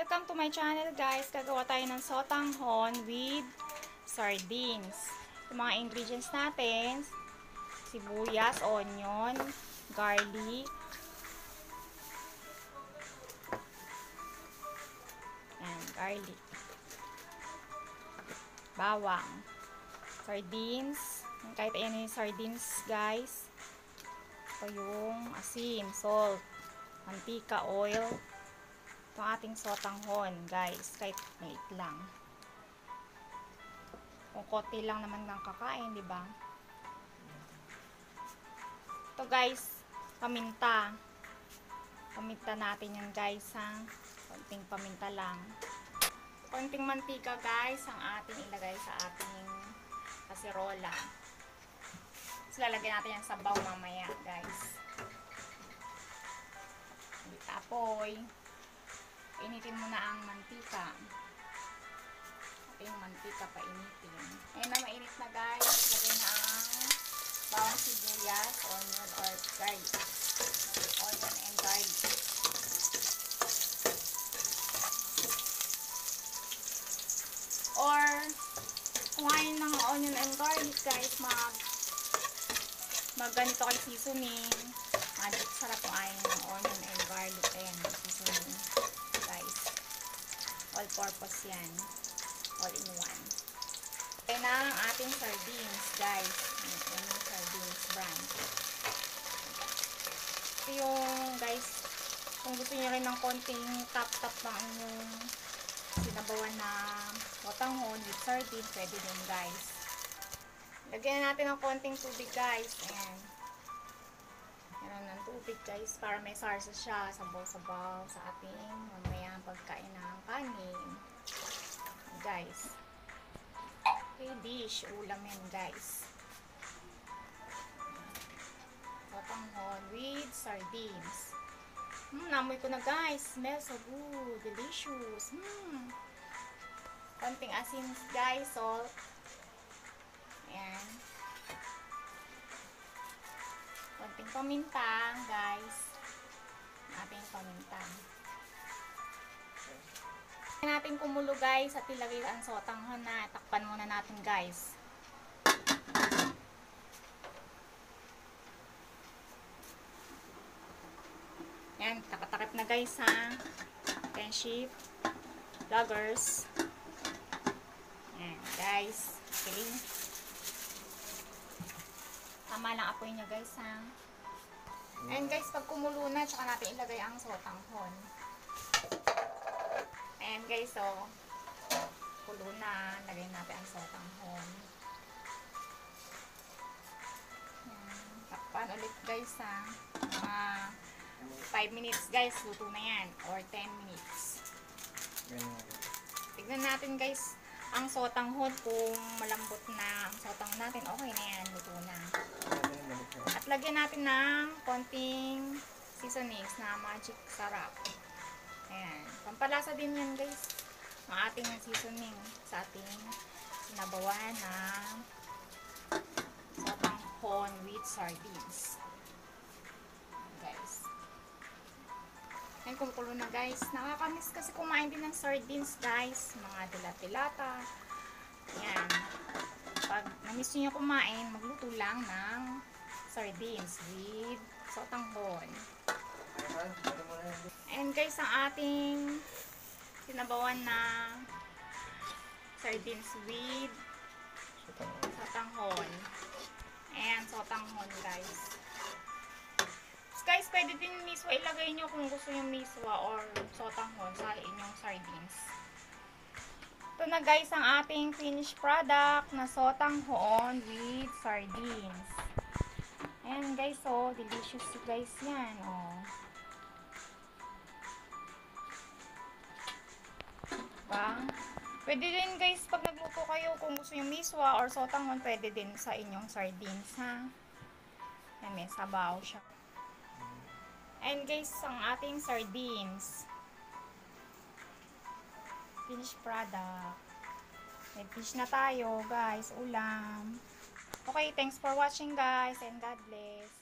Welcome to my channel guys. Gagawa tayo ng sotanghon with sardines. Yung mga ingredients natin, sibuyas, onion, garlic, and garlic, bawang, sardines, kahit ayan yung sardines guys, ito yung asin, salt, mantika, oil, itong ating sotanghon, guys. Kahit maliit lang. Kung konti lang naman ng kakain, di ba? Ito, guys, paminta. Paminta natin yan, guys, ha? Konting paminta lang. Konting mantika, guys, ang ating ilagay sa ating kaserola. Tapos lalagyan natin yan sa baw mamaya, guys. Tapoy. Initin mo na ang mantika. Ito yung mantika pa initin. Ngayon na mainit na guys. Lagay na ang bawang sibuyas, onion or garlic. Onion and garlic. Or ayaw ng onion and garlic guys, mag mag ganito kayo seasoning. Magic sarap kung ayaw ng onion and garlic. Ayan, seasoning All purpose yan. All in one. Kaya na ang ating sardines, guys. Ayan yung sardines brand. Ito yung, guys, kung gusto niyo rin ng konting tap-tap ng inyong sinabawan na watanghon with sardines, pwede din, guys. Lagyan na natin ng konting tubig, guys. Ayan. Meron ng tubig guys para may sarsa siya sabaw-sabaw sa ating mamaya pagkain ng kanin. Guys. Okay, dish. Ulam yan guys. Patanghon with sardines. Hmm, namoy ko na guys. Smells so good. Delicious. Hmm. Konting asin guys. Salt. Ayan konting paminta, guys. Ating paminta. Natin kumulo, guys, at ilagay ang sotanghon na. Takpan muna natin, guys. Yan, takatakip na, guys, ha. Friendship. Vloggers. Yan, guys. Okay. Tama lang apoy niya guys ha. And guys, pag kumulo na, tsaka natin ilagay ang sotanghon. Guys, so, kulo na, lagay natin ang sotanghon. Ayan, takpan ulit guys ha. Mga 5 minutes guys, luto na yan. Or 10 minutes. Tignan natin guys, ang sotanghon kung malambot na ang sotanghon natin, okay na yan, luto na. At lagyan natin ng konting seasonings na magic sarap. Ayan. Pampalasa din yan guys. Ang ating seasoning sa ating sinabawan na sotanghon with sardines. Guys. Ayan, kumukulo na guys. Nakakamiss kasi kumain din ng sardines guys. Mga dilat-dilata. Ayan. Pag namiss nyo kumain, magluto lang ng sardines with sotanghon. And guys, ang ating sinabawan na sardines with sotanghon. Ayan, sotanghon guys. Guys, pwede din miswa ilagay nyo kung gusto yung miswa or sotanghon sa inyong sardines. Ito na guys ang ating finished product na sotanghon with sardines. Ayan guys, oh, delicious guys yan, oh. Pwede din guys, pag nagluto kayo, kung gusto yung miswa or sotanghon, pwede din sa inyong sardines, ha? Ayan, may sabaw siya. And guys, ang ating sardines. Finished product. May fish na tayo, guys. Ulam. Okay, thanks for watching, guys. And God bless.